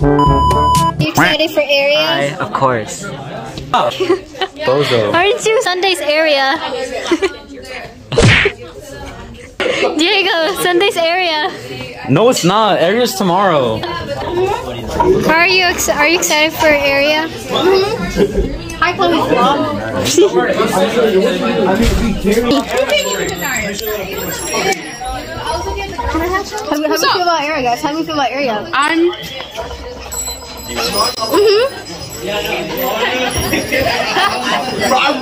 You excited for area? I, of course. Bozo. Aren't you Sunday's area? Diego, Sunday's area. No, it's not. Area's tomorrow. Are you ex- are you excited for area? Mm-hmm. Hi, Chloe. How do you feel about area, guys? How do you feel about area? I'm um, I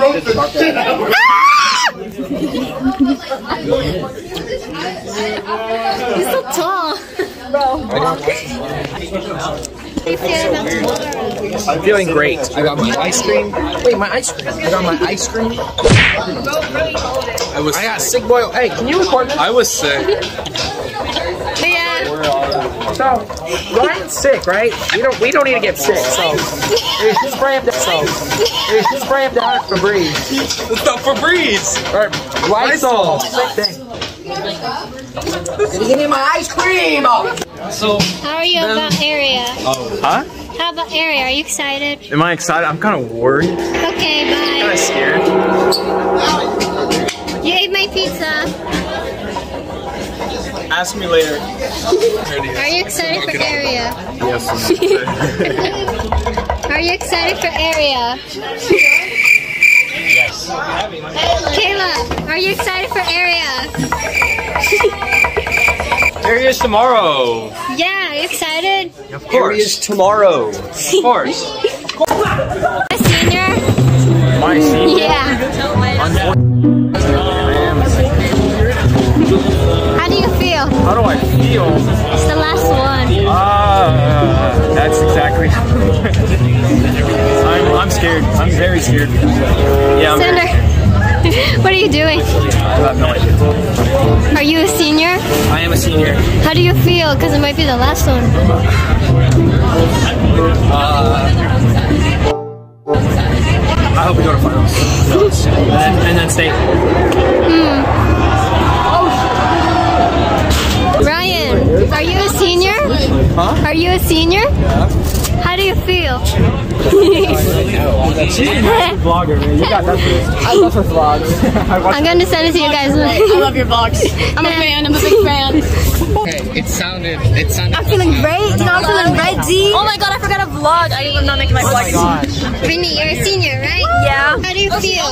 wrote the shit out. He's so tall. Bro. I'm feeling great. I got my ice cream. Wait, my ice cream. I got my ice cream. I was. I got sick boy. Hey, can you record this? I was sick. Yeah. So, Ryan's sick, right? We don't. We don't need to get sick. So, it's just spray him down. So, just spray him down Febreze What's up Febreze? or Lysol. Sick thing. Give me my ice cream. Oh. So, How are you about area? Oh. huh? How about area? Are you excited? Am I excited? I'm kind of worried. Okay, bye. Kind bye. of scared. You ate my pizza. Ask me later. Are you excited for area? Yes. Are you excited for area? yes. Kayla, are you excited for area? Area's tomorrow. Yeah, are you excited? Of course. Area is tomorrow. Of course. A senior? My seat. Yeah. How do you feel? How do I feel? It's the last one. Ah, that's exactly. I'm, I'm scared. I'm very scared. Yeah, I'm Cinder, what are you doing? I have no idea. Are you a senior? I am a senior. How do you feel? Because it might be the last one. She's a vlogger, man. You got that for I love her vlogs. I watch I'm going to send it to you guys. I love your vlogs. I'm a fan. I'm a big fan. Okay, it sounded. It sounded. I'm feeling great. You know, I'm feeling great, G. Oh my god, I forgot a vlog. I am not making my oh vlog. Brittany, you're a senior, right? Yeah. How do you feel?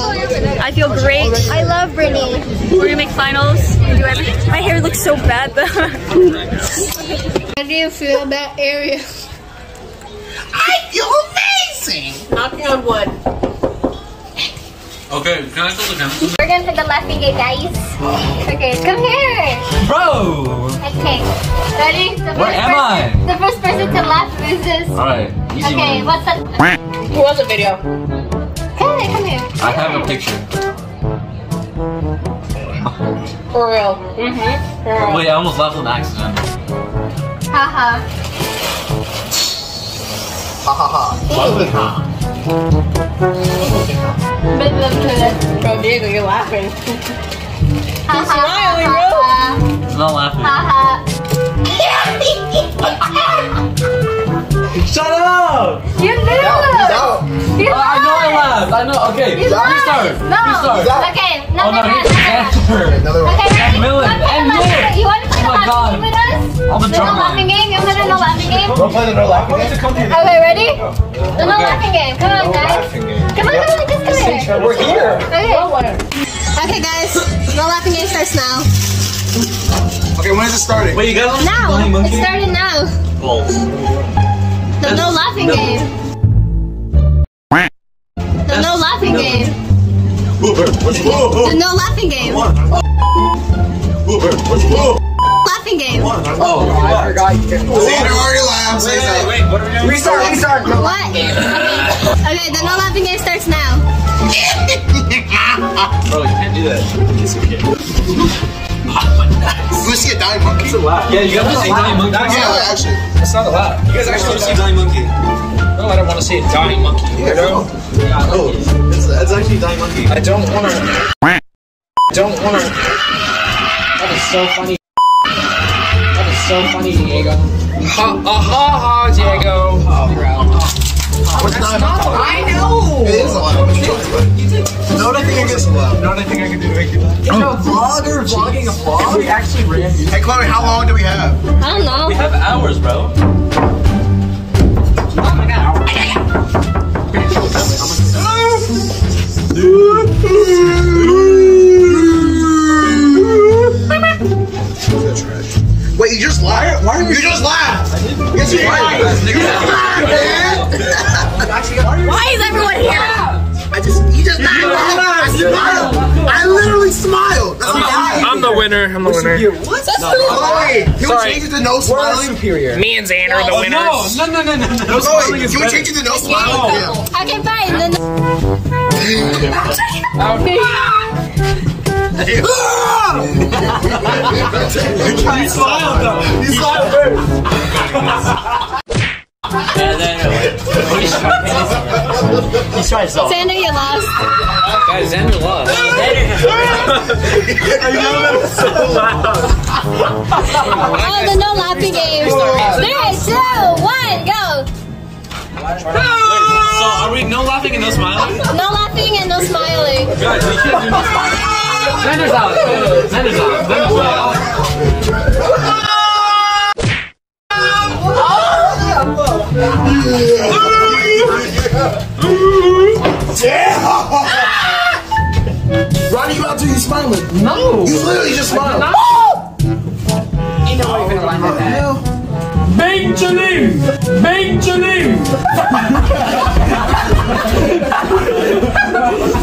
I feel great. I love Brittany. We're gonna make finals. We do everything. My hair looks so bad though. How do you feel about area? I feel amazing. Knocking on wood. Okay, can I fill the camera? We're gonna take the laughing game, guys. Okay, come here. Bro! Okay, ready? The Where first am I? person, The first person to laugh loses. Alright, easy Okay, one. what's that? Who was a video? Come here, come here. I have a picture. For real. Mm-hmm. Real. Wait, I almost laughed on accident. Haha. Bro, Diego, you're laughing. Haha. smiling, bro. Haha. I'm not laughing. Haha. Shut up! You lose. You Uh, I know I laughed. I know. Okay, You lied. restart. No. Restart. Okay, Oh no, no, no, he's the answer. Okay, ready? Millen, You wanna and Millen. You want to play Oh the my God. laughing game with us? I'm a The drummer. Play the no laughing game? Don't play the no laughing game. Okay, ready? The no laughing game. Come on, guys. Come on, come on, just come here. We're here. Okay. Okay, guys. No laughing game starts now. Okay, when is it starting? Wait, you guys want Now. It started now. Balls. The no laughing game. The no laughing game. The no laughing game. Laughing game. Oh, oh, I forgot. You can... Xander already laughed. Say that. Wait, what are we doing? Restart. Restart. What? Okay, the no laughing game starts now. Bro, you can't do that. Yes, you can. Let's see a dying monkey. Yeah, you gotta say dying monkey. Yeah, actually. That's not allowed. You guys actually want to see dying monkey? No, I don't want to see a dying monkey. Yeah, no. Oh, it's, it's actually dying monkey. I don't want to. Don't want to. That is so funny. That is so funny, Diego. Ha ha ha, ha Diego. I know. It is allowed. No, I think I can. No, I think I can do it. Is a vlogger vlogging a vlog? We actually ran. Hey, Chloe, how long do we have? I don't know. We have hours, bro. Oh Wait, I'm the winner. I'm the winner. That's cool. Chloe, can we Sorry. change it to no We're smiling? superior. Me and Xander are the winners. No, no, no, no, no. Chloe, can we change it to no smiling? Yeah. Okay, fine. Then He smiled though. He smiled first. He's trying so. Xander, you lost. Guys, Xander lost. Oh, the no laughing game. Three, two, one, go. So are we no laughing and no smiling? No laughing and no smiling. Guys, we can't do this. Xander's out. Xander's out. Xander's out. Ronnie, you out to you smiling? No. You literally just smiled. Ain't nobody gonna laugh at that. Benjamin!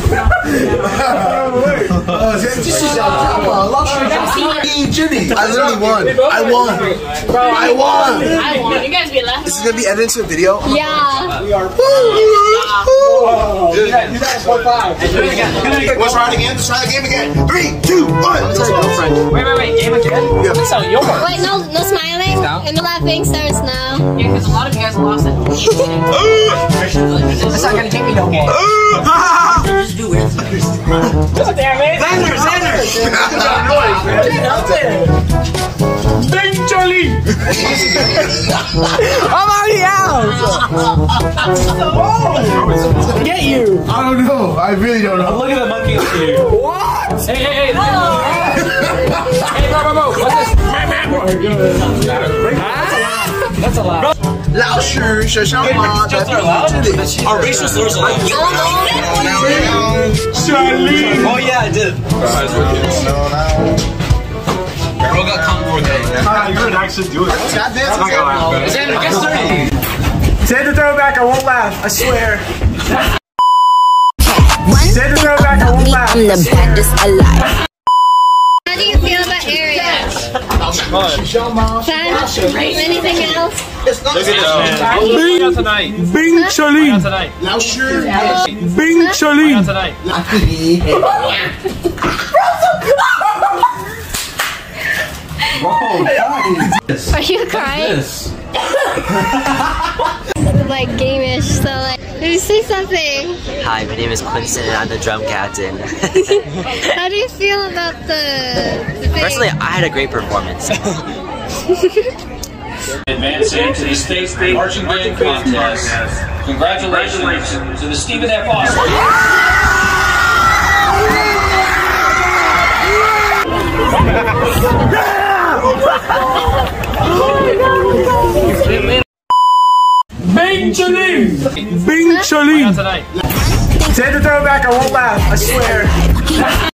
Benjamin! I literally won. I won. I won. I won. You guys be laughing. This is gonna be edited to a video. Yeah. Let's try it again. Let's try the game again. Three, two, one. Let's go. Wait, wait, wait. Game again? Yeah. So yours. Wait, no, no smiling and no laughing starts now. Yeah, because a lot of you guys lost it. That's not gonna get me no more. Xander, Xander. Ding Charlie! I'm already out! oh! Get you! I don't know. I really don't know. Look at the monkey up here. What? Hey, hey, hey! Oh. hey, bro. Bobo! What's this? That's a lot. Laoshu, Shoshama, that's allowed. Our racial slurs allowed. Charlene! Oh yeah, I did. Bro got come it. Ah, you actually do it. Got this. Xander, get 30. Send the throwback. I won't laugh. I swear. I won't laugh. I'm the baddest alive. How do you feel about area? Fun? Anything else? Look at. Bing. Bing 师。Oh, Bing Charlie! Are you crying? This. Like gamish, so like, you say something. Hi, my name is Quinton and I'm the drum captain. How do you feel about the, the thing? Personally, I had a great performance. Advancing to the state marching band contest. Congratulations to the Stephen F. Austin. Bing tonight. Send the throwback. I won't laugh. I swear.